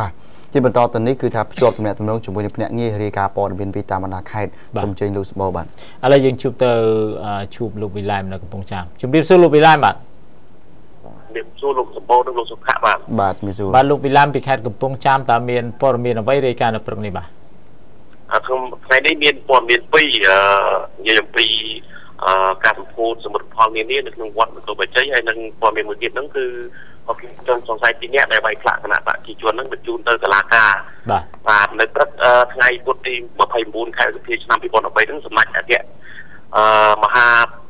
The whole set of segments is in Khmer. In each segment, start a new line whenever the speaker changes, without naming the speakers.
បាទជាបន្តទៅនេះគឺថាភ្ជាប់ទំនាក់ទំនងជាមួយនឹងភ្នាក់ងាររាយការណ៍ព័ត៌មានពីតាមបណ្ដាខេត្តសូមអញ្ជើញលោកសបោបាទឥ
ឡូវយើងជួបទៅជួបលោកវិឡែមនៅកំពង់ចាមជម្រាបសួរលោកវិឡែមបាទ
ជំរាបសួរលោកសម្បូរនិងលោកសុខៈបាទ
បាទជំរាបសួរ
បាទលោកវិឡាមពីខេត្តកំពង់ចាមតើមានព័ត៌មានអ្វីរាយការណ៍នៅព្រឹកនេះបាទ
អត់ខ្ញុំថ្ងៃនេះមានព័ត៌មានពីរអឺនិយាយអំពីអឺការសម្ពោធសមុទ្រផលនានានៅក្នុងវត្តមង្គលបច្ច័យហើយនឹងព័ត៌មានមួយទៀតហ្នឹងគឺ អគិជនសង្ស័យទីនេះដែលបាយផ្លាកគណៈបច្ចុប្បន្នហ្នឹងបញ្ជូនទៅតុលាការ
បាទ
បាទនៅព្រឹកថ្ងៃពុធទី29ខែវិច្ឆិកាឆ្នាំ2013ហ្នឹងសម្ដេចអគ្គអឺមហា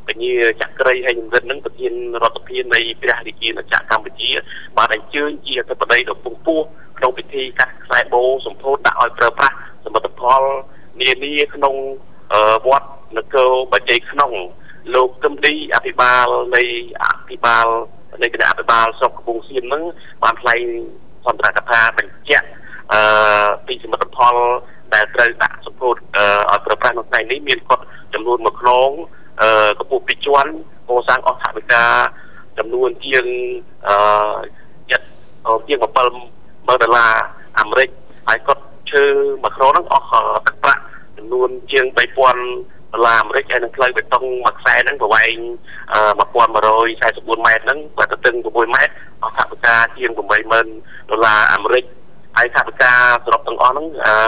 ពញាចក្រីហើយនិរិទ្ធនឹងប្រធានរដ្ឋាភិបាលនៃព្រះរាជាណាចក្រកម្ពុជា បានអញ្ជើញជាអធិបតីដ៏ពងពោះក្នុងពិធីកាត់ខ្សែបូសម្ពោធដាក់ឲ្យប្រើប្រាស់សមិទ្ធផលនានាក្នុងវត្តនគរបច្ច័យក្នុង លោកគឹមឌីអភិបាលនៃអភិបាល នៃគណៈអភិបាលស្រុកកំពង់សៀមនឹងបានថ្លែងសន្ទរកថាបញ្ជាក់អឺពីសមិទ្ធផលដែលត្រូវដាក់សម្ពោធឲ្យប្រើប្រាស់នៅថ្ងៃនេះមានគាត់ចំនួនមួយខ្នងអឺកម្ពស់ពីរជាន់កសាងអស់ថវិកាចំនួនជាងអឺចិត្តជាង70000ដុល្លារអាមេរិកហើយគាត់ឈើមួយក្រូហ្នឹងអស់ទឹកប្រាក់ចំនួនជាង3000 ដុល្លារអាមេរិកហើយនឹងផ្លូវបេតុងមួយខ្សែហ្នឹងប្រវែង1144ម៉ែត្រហ្នឹងបើទៅទឹង6ម៉ែត្រអស់ថវិកាជាង80000ដុល្លារអាមេរិកហើយថវិកាសរុបទាំងអស់ហ្នឹង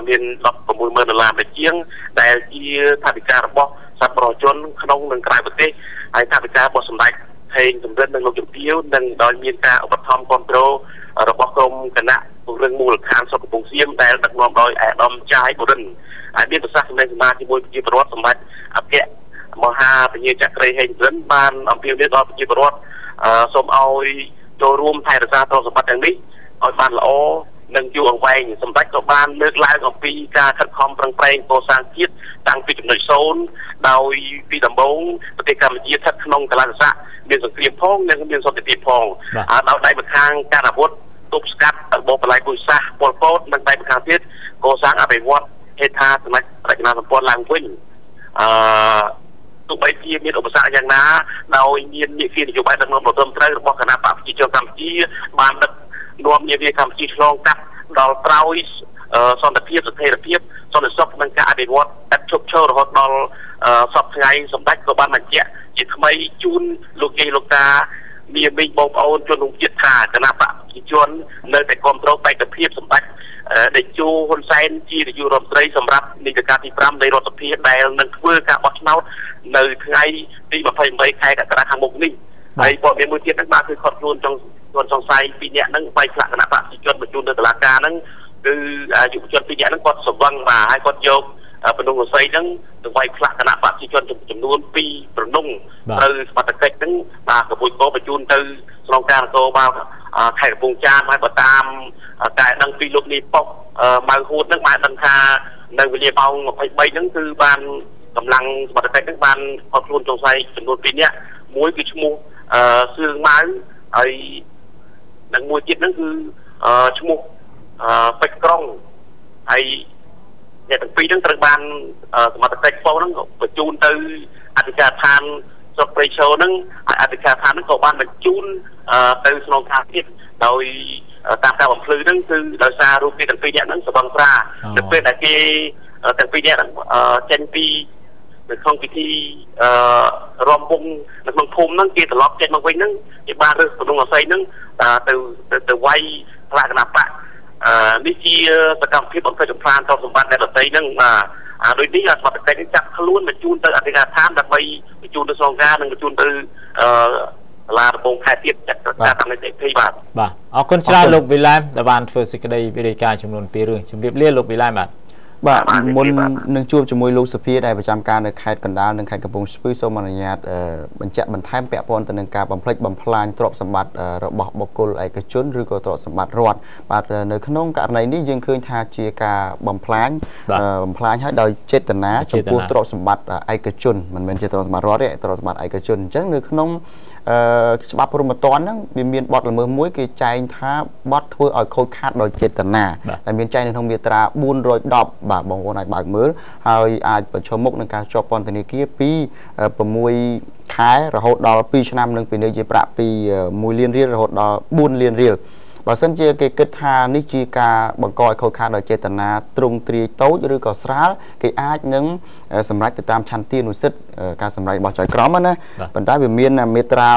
មាន160,000ដុល្លារអាមេរិកជាង ដែលជាថវិការបស់សត្វប្រជនក្នុងនិងក្រៅប្រទេសហើយថាវិការរបស់សម្ដេចហេងសំរិទ្ធនិងលោកជំទាវនិងដោយមានការឧបត្ថម្ភគ្រប់គ្រងរបស់ក្រមគណៈពង្រឹងមូលដ្ឋានសុខកំពង់សៀមដែលដឹកនាំដោយអាដាមចាយបុរិនហើយមានប្រសាសន៍សម្ដែងសមាជាមួយប្រជាពលរដ្ឋសម្ដេច អគ្គមហាពញាចក្រីហេងរិនបានអំពាវនាវដល់ប្រជាពលរដ្ឋសូមឲ្យចូលរួមថែរក្សាទ្រព្យសម្បត្តិទាំងនេះឲ្យបានល្អនិងយូរអង្វែងសម្ដេចក៏បានលើកឡើងអំពីការខិតខំប្រឹងប្រែងកសាងជាតិតាំងពីចំណុច0ដោយពីដំបូងប្រទេសកម្ពុជាស្ថិតក្នុងកលស័កមានសង្គ្រាមផងនិងមានសន្តិភាពផងដោយដៃម្ខាងការអាវុធទប់ស្កាត់របបបល្ល័ង្កពុយសាសប៉ុលពតនិងដៃម្ខាងទៀតកសាងអភិវឌ្ឍហេដ្ឋាសម្រាប់រចនាសម្ព័ន្ធឡើងវិញ អឺទោះបីជាមានឧបសគ្គយ៉ាងណាដោយមាននីតិនយោបាយដឹកនាំដ៏ត្រឹមត្រូវរបស់គណៈបកប្រជាជនកម្ពុជាបានដឹកនាំនាវាកម្ពុជាឆ្លងកាត់ដល់ក្រោយសន្តិភាពស្ថិរភាពសន្តិសុខនិងការអភិវឌ្ឍឥតឈប់ឈររហូតដល់សពថ្ងៃសម្ដេចក៏បានបញ្ជាក់ជាថ្មីជូនលោកយាយលោកតាមានមីងបងប្អូនជនរួមជាតិថាគណៈបកប្រជាជននៅតែគ្រប់គ្រងបេក្ខភាពសម្ដេច ដេជោហ៊ុនសែនជានាយករដ្ឋមន្ត្រីសម្រាប់នីតិកាលទី5នៃរដ្ឋសភាដែលនឹងធ្វើការបោះឆ្នោតនៅថ្ងៃទី28ខែកក្កដាខាងមុខនេះហើយព័ត៌មានមួយទៀតហ្នឹងបាទគឺគាត់ខ្លួនចង់គាត់សង្ស័យពីរនាក់ហ្នឹងបែកខ្លះគណៈបកប្រជាជនបញ្ជូនទៅតុលាការហ្នឹងគឺយុវជនពីរនាក់ហ្នឹងគាត់ស្វឹងបាទហើយគាត់យកពនុងរស័យហ្នឹងទៅវាយផ្លាក់គណៈបព្វជិជនចំនួន2ប្រនងទៅសមត្ថកិច្ចហ្នឹងបាទកពុយកោបញ្ជូនទៅស្នងការនគរបាល ខេត្តកំពង់ចាមហើយបើតាមតែដឹងពីលោកនេះប៉ុកម៉ៅហួតហ្នឹងបានដឹងថានៅវេលាម៉ោង23ហ្នឹងគឺបានកម្លាំងសមត្ថកិច្ចហ្នឹងបានអត់ខ្លួនសង្ស័យចំនួន2នាក់មួយគឺឈ្មោះអឺសឿងម៉ៅហើយនិងមួយទៀតហ្នឹងគឺឈ្មោះអឺពេជ្រក្រុងហើយអ្នកទាំងពីរហ្នឹងត្រូវបានសមត្ថកិច្ចពោហ្នឹងបញ្ជូនទៅអធិការឋាន ស្រុកព្រៃឈរហ្នឹងហើយអធិការឋានហ្នឹងក៏បានបញ្ជូនទៅស្នងការទៀតដោយតាមការបំភ្លឺហ្នឹងគឺដោយសាររូបគេទាំងពីរនាក់ហ្នឹងសបងស្រានៅពេលដែលគេទាំងពីរនាក់ហ្នឹងចេញពីនៅក្នុងពិធីអឺរំវងនៅក្នុងភូមិហ្នឹងគេត្រឡប់ចេញមកវិញហ្នឹងគេបានរើសក្នុងអស័យហ្នឹងទៅទៅវាយផ្លាកគណៈបកអឺនេះជាសកម្មភាពបំពេញកំផ្លាញទ្រព្យសម្បត្តិអ្នកដទៃហ្នឹងបាទអាដូចនេះសមត្ថកិច្ចចាប់ខ្លួនបញ្ជូនទៅអធិការឋានដើម្បីបញ្ជូនទៅសងការនិងបញ្ជូនទៅអឺសាលាដំបងខេត្តទៀតចាត់ការតាមនីតិវិធីបាទ
បាទអរគុណច្រើនលោកវិលែមដែលបានធ្វើសេចក្តីវិរិយការចំនួន2រឿងជំរាបលាលោកវិលែមបាទ
បាទមុននឹងជួបជាមួយលោកសុភាដែលប្រចាំការនៅខេត្តកណ្ដាលនិងខេត្តកំពង់ស្ពឺសូមអនុញ្ញាតបញ្ជាក់បន្ថែមពាក់ព័ន្ធទៅនឹងការបំផ្លិចបំផ្លាញទ្រព្យសម្បត្តិរបស់បុគ្គលឯកជនឬក៏ទ្រព្យសម្បត្តិរដ្ឋបាទនៅក្នុងករណីនេះយើងឃើញថាជាការបំផ្លាញបំផ្លាញឲ្យដោយចេតនាចំពោះទ្រព្យសម្បត្តិឯកជនមិនមែនជាទ្រព្យសម្បត្តិរដ្ឋទេទ្រព្យសម្បត្តិឯកជនអញ្ចឹងនៅក្នុងអឺ ច្បាប់ព្រហ្មទណ្ឌហ្នឹងវាមានបទល្មើសមួយគេចែងថាបទធ្វើឲ្យខូចខាតដោយចេតនាដែលមានចែងនៅក្នុងមាត្រា410បាទបងប្អូនអាចបើកមើលហើយអាចប្រឈមមុខនឹងការជាប់ពន្ធនាគារពី6ខែរហូតដល់2ឆ្នាំនឹងពិន័យជាប្រាក់ពី1លានរៀលរហូតដល់4លានរៀល បើសិនជាគេគិតថានេះជាការបង្កឲ្យខូចខាតដោយចេតនាទ្រង់ទ្រាយតូចឬក៏ស្រាលគេអាចនឹងសម្រេចទៅតាមឆន្ទានុសិទ្ធិការសម្រេចរបស់ចៅក្រមណាប៉ុន្តែវាមានមាត្រា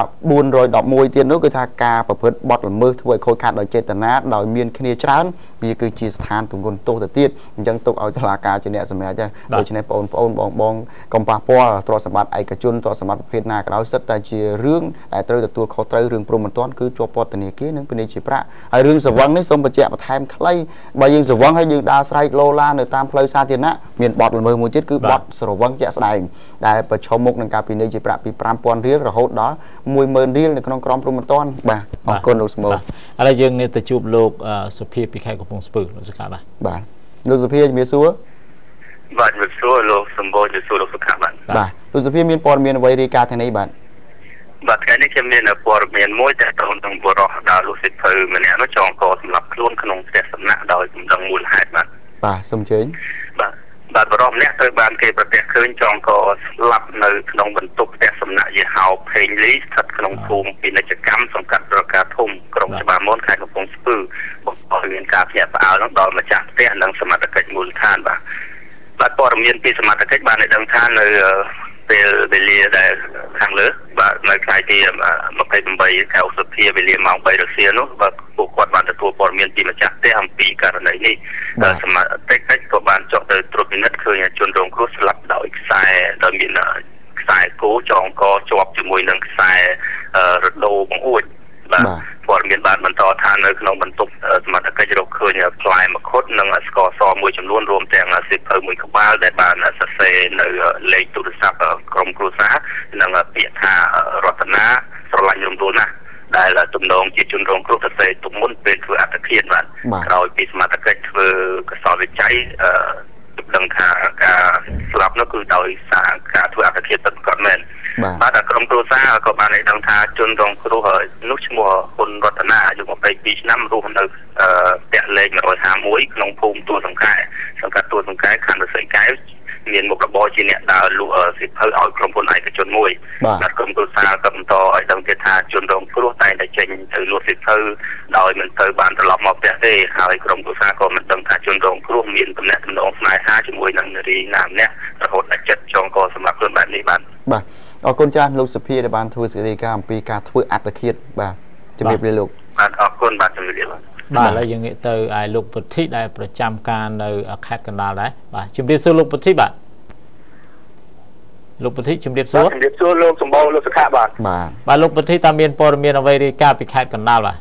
411ទៀតនោះគឺថាការប្រព្រឹត្តបទល្មើសធ្វើឲ្យខូចខាតដោយចេតនាដោយមានគ្នាច្រើនវាគឺជាស្ថានទម្ងន់ទោសទៅទៀតអញ្ចឹងទុកឲ្យតុលាការជាអ្នកសម្រេចដែរដូច្នេះបងប្អូនបងបងកុំប៉ះពាល់ទ្រព្យសម្បត្តិឯកជនទ្រព្យសម្បត្តិប្រភេទណាក៏ដោយសិតតែជារឿងដែលត្រូវទទួលខុសត្រូវរឿងព្រមមិនទាន់គឺជាប់ពន្ធនាគារនិងពាណិជ្ជប្រាក់ហើយរឿងសវឹងនេះសូមបញ្ជាក់បន្ថែមខ្លីបើយើងសវឹងហើយយើងដើរស្រែកលោឡានៅតាមផ្លូវសាធារណៈមានបទល្មើសមួយទៀតគឺបទស្រវឹងជាក់ស្ដែងដែលប្រឈមមុខនឹងការពិន័យជាប្រាក់ពី5000រៀលរហូតដល់10000រៀលនៅក្នុងក្រមព្រំមិនទាន់បាទអរគុណលោកស្មូឥ
ឡូវយើងនេះទៅជួបលោកសុភាពីខេត្តកំពង់ស្ពឺលោកសុខាបាទ
បាទលោកសុភាជំរាបសួរ
បាទជំរាបសួរលោកសម្បូរជំរាបសួរលោកសុខាបាទ
បាទលោកសុភាមានព័ត៌មានអ្វីរាយការណ៍ថ្ងៃនេះបាទ
បាទថ្ងៃនេះខ្ញុំមានព័ត៌មានមួយតទៅនឹងបរិះដល់លោកសិទ្ធិម្នាក់នោះចងកសម្រាប់ខ្លួនក្នុងផ្ទះសំណាក់ដោយមិនដឹងមូលហេតុបាទ
បាទសូមជើញ
បាទបាទបរិះម្នាក់ត្រូវបានគេប្រទះឃើញចងកស្លាប់នៅក្នុងបន្ទប់ផ្ទះសំណាក់យេហៅផេងលីស្ថិតក្នុងភូមិពាណិជ្ជកម្មសង្កាត់រកាធំក្រុងច្បារមនខេត្តកំពង់ស្ពឺបង្កឲ្យមានការភ្ញាក់ផ្អើលដល់ម្ចាស់ផ្ទះនិងសមត្ថកិច្ចមូលដ្ឋានបាទបាទព័ត៌មានពីសមត្ថកិច្ចបានឲ្យដឹងថានៅពេលវេលាដែលខាងលើ បាទនៅថ្ងៃទី28ខែឧសភាវេលាម៉ោង3រសៀលនោះបាទពួកគាត់បានទទួលព័ត៌មានពីម្ចាស់ផ្ទះអំពីករណីនេះសមាជិកកិច្ចក៏បានចុះទៅត្រួតពិនិត្យឃើញជនរងគ្រោះស្លាប់ដោយខ្សែដោយមានខ្សែគោចងកជាប់ជាមួយនឹងខ្សែរដូវបង្អួចបាទព័ត៌មានបានបន្តថានៅក្នុងបន្ទប់សមត្ថកិច្ចរកឃើញផ្លែមង្ឃុត និងស្ករសមួយចំនួនរួមទាំងសៀវភៅមួយក្បាលដែលបានសរសេរនៅលេខទូរស័ព្ទក្រុមគ្រួសារនិងពាក្យថារតនាស្រឡាញ់រំដួលណាស់ដែលទំនងជាជនរងគ្រោះសរសេរទុកមុនពេលធ្វើអត្តឃាតបាទក្រោយពីសមត្ថកិច្ចធ្វើកសលវិច័យអឺដឹងថាការស្លាប់នោះគឺដោយសារការធ្វើអត្តឃាតពិតប្រាកដមែនបាទតែក្រុមគ្រួសារក៏បានឲ្យដឹងថាជនរងគ្រោះនោះឈ្មោះហ៊ុនរតនាអាយុ22ឆ្នាំរស់នៅ ផ្ទះលេខ151ក្នុងភូមិទួលសង្កែសង្កាត់ទួលសង្កែខណ្ឌរសីកែវមានមុខរបរជាអ្នកដើរលក់សិភៅឲ្យក្រុមហ៊ុនឯកជនមួយបាទក្រុមគ្រួសារក៏បន្តឲ្យដឹងទៀតថាជនរងគ្រោះតែងតែចេញទៅលក់សិភៅដោយមិនទៅបានត្រឡប់មកផ្ទះទេហើយក្រុមគ្រួសារក៏មិនដឹងថាជនរងគ្រោះមានតំណែងតំណងស្នេហាជាមួយនឹងនារីណាម្នាក់រហូតដល់ចិត្តចងកសម្រាប់ខ្លួនបែបនេះបាទ
បាទអរគុណចាស់លោកសុភាដែលបានធ្វើសេចក្តីការអំពីការធ្វើអត្តឃាតបាទជំរាបលាលោក
បាទអរគុណបាទជំរាបលា បាទ
បាទឥឡូវយើងងាកទៅឯលោកពុទ្ធិដែលប្រចាំការនៅខេត្តកណ្ដាលដែរបាទជំរាបសួរលោកពុទ្ធិបាទលោកពុទ្ធិជំរាបសួរ
ជំរាបសួរលោកសម្បូរលោកសុខាបាទ
បាទ
បាទលោកពុទ្ធិតើមានព័ត៌មានអ្វីរាយការណ៍ពីខេត្តកណ្ដាលបាទ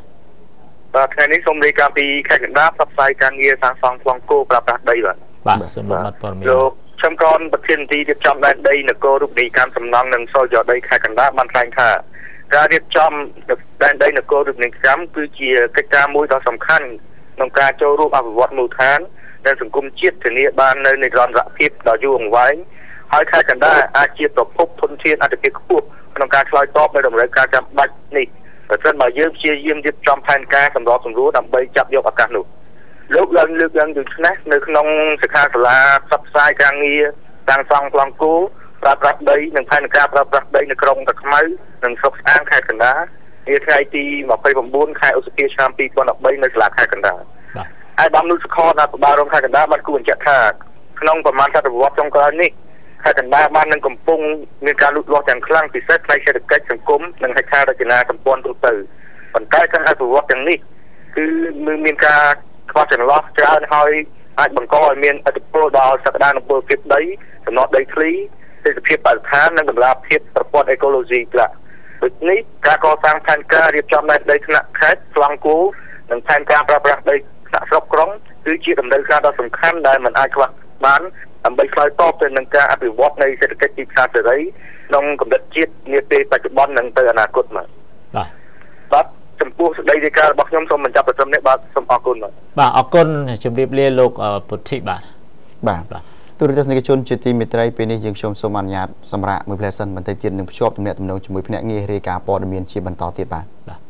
បាទថ្ងៃនេះសូមរាយការណ៍ពីខេត្តកណ្ដាលផ្សព្វផ្សាយការងារសាងសង់ប្លង់គោប្រើប្រាស់ដីបាទ
បាទសូមបបត្តិព័ត៌មាន
លោកខ្ញុំកនប្រធានទីរៀបចំដែនដីនគររូបនីយកម្មសំណង់និងសុលយោដីខេត្តកណ្ដាលបានថ្លែងថាការរៀបចំ ដែនដីនគររូបនីយកម្មគឺជាកិច្ចការមួយដ៏សំខាន់ក្នុងការចូលរួមអភិវឌ្ឍមូលដ្ឋានដែលសង្គមជាតិធានាបាននៅនិរន្តរភាពដ៏យូរអង្វែងហើយខេត្តកណ្ដាលអាចជាប្រភពធនធានអតិភិបខ្ពស់ក្នុងការឆ្លើយតបនៅតម្រូវការចាំបាច់នេះប្រសិនបើយើងព្យាយាមរៀបចំផែនការសម្របសម្រួលដើម្បីចាប់យកឱកាសនោះលោកឡើងលើកឡើងដូចនេះនៅក្នុងសិក្ខាសាលាផ្សព្វផ្សាយការងារតាំងសង់ប្លង់គោប្រើប្រាស់ដីនិងផែនការប្រើប្រាស់ដីនៅក្រុងតាខ្មៅនិងស្រុកស្អាងខេត្តកណ្ដាល នាថ្ងៃទី29ខែឧសភាឆ្នាំ2013នៅសាលាខេត្តកណ្ដាលហើយដំណុលសខណាប្របាលរងខេត្តកណ្ដាលបានគូបញ្ជាក់ថាក្នុងប្រមាណសតវត្សចុងក្រោយនេះខេត្តកណ្ដាលបាននឹងកំពុងមានការលូតលាស់យ៉ាងខ្លាំងពិសេសផ្នែកសេដ្ឋកិច្ចសង្គមនិងហេដ្ឋារចនាសម្ព័ន្ធទូទៅប៉ុន្តែការអភិវឌ្ឍទាំងនេះគឺមានការខ្វះចន្លោះច្រើនហើយអាចបង្កឲ្យមានឥទ្ធិពលដល់សក្តានុពលភាពដីសំណត់ដីធ្លីទេសភាពបរិស្ថាននិងតម្លាភាពប្រព័ន្ធអេកូឡូស៊ីខ្លះ ដូចនេះការកសាងផែនការរៀបចំដែនដីថ្នាក់ខេត្តស្លង់គូនិងផែនការប្រើប្រាស់ដីថ្នាក់ស្រុកក្រុងគឺជាដំណើរការដ៏សំខាន់ដែលមិនអាចខ្វះបានដើម្បីឆ្លើយតបទៅនឹងការអភិវឌ្ឍនៃសេដ្ឋកិច្ចទីផ្សារសេរីក្នុងកម្រិតជាតិនាពេលបច្ចុប្បន្ននិងទៅអនាគតមកបាទបាទចំពោះសេចក្តីរាយការណ៍របស់ខ្ញុំសូមបញ្ចប់ប្រសិននេះបាទសូមអរគុណបាទ
បាទអរគុណជម្រាបលាលោកពុទ្ធិបាទ
បាទបាទ ទូរទស្សនិកជនជាទីមេត្រីពេលនេះយើងខ្ញុំសូមអនុញ្ញាតសម្រាប់មួយផ្លែសិនបន្តិចទៀតនឹងភ្ជាប់ទំនាក់ទំនងជាមួយភ្នាក់ងាររាយការណ៍ព័ត៌មានជាបន្តទៀតបាទបាទ